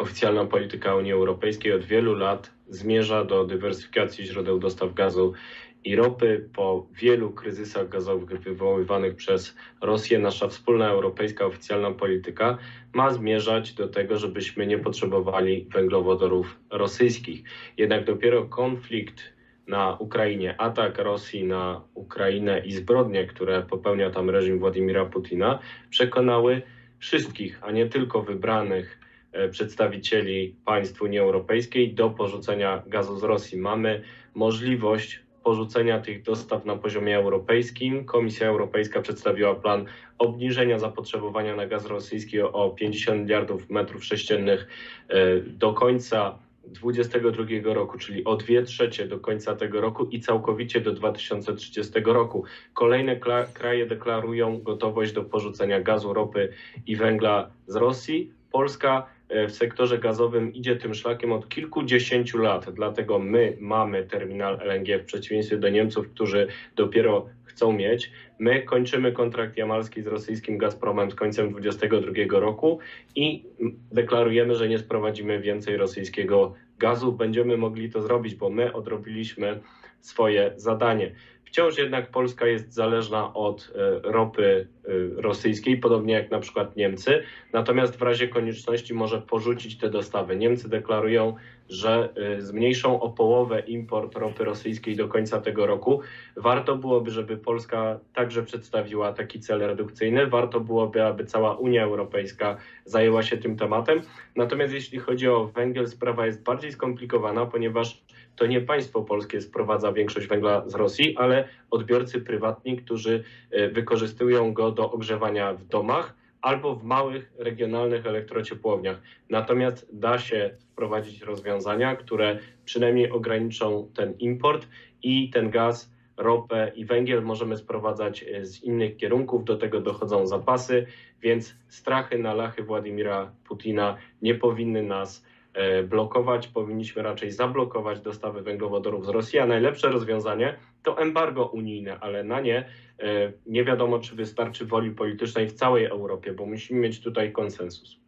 oficjalna polityka Unii Europejskiej od wielu lat zmierza do dywersyfikacji źródeł dostaw gazu i ropy. Po wielu kryzysach gazowych wywoływanych przez Rosję, nasza wspólna europejska oficjalna polityka ma zmierzać do tego, żebyśmy nie potrzebowali węglowodorów rosyjskich. Jednak dopiero konflikt na Ukrainie, atak Rosji na Ukrainę i zbrodnie, które popełnia tam reżim Władimira Putina, przekonały wszystkich, a nie tylko wybranych przedstawicieli państw Unii Europejskiej do porzucenia gazu z Rosji. Mamy możliwość porzucenia tych dostaw na poziomie europejskim. Komisja Europejska przedstawiła plan obniżenia zapotrzebowania na gaz rosyjski o 50 miliardów metrów sześciennych e, do końca 2022 roku, czyli o 2 trzecie do końca tego roku i całkowicie do 2030 roku. Kolejne kraje deklarują gotowość do porzucenia gazu, ropy i węgla z Rosji. Polska e, w sektorze gazowym idzie tym szlakiem od kilkudziesięciu lat, dlatego my mamy terminal LNG w przeciwieństwie do Niemców, którzy dopiero chcą mieć. My kończymy kontrakt jamalski z rosyjskim Gazpromem z końcem 2022 roku i deklarujemy, że nie sprowadzimy więcej rosyjskiego gazu. Będziemy mogli to zrobić, bo my odrobiliśmy swoje zadanie. Wciąż jednak Polska jest zależna od e, ropy e, rosyjskiej, podobnie jak na przykład Niemcy, natomiast w razie konieczności może porzucić te dostawy. Niemcy deklarują, że e, zmniejszą o połowę import ropy rosyjskiej do końca tego roku. Warto byłoby, żeby Polska także przedstawiła taki cel redukcyjny. Warto byłoby, aby cała Unia Europejska zajęła się tym tematem. Natomiast jeśli chodzi o węgiel, sprawa jest bardziej skomplikowana, ponieważ to nie państwo polskie sprowadza większość węgla z Rosji, ale odbiorcy prywatni, którzy e, wykorzystują go do ogrzewania w domach albo w małych regionalnych elektrociepłowniach. Natomiast da się wprowadzić rozwiązania, które przynajmniej ograniczą ten import i ten gaz, ropę i węgiel możemy sprowadzać e, z innych kierunków. Do tego dochodzą zapasy, więc strachy na lachy Władimira Putina nie powinny nas blokować, powinniśmy raczej zablokować dostawy węglowodorów z Rosji, a najlepsze rozwiązanie to embargo unijne, ale na nie e, nie wiadomo, czy wystarczy woli politycznej w całej Europie, bo musimy mieć tutaj konsensus.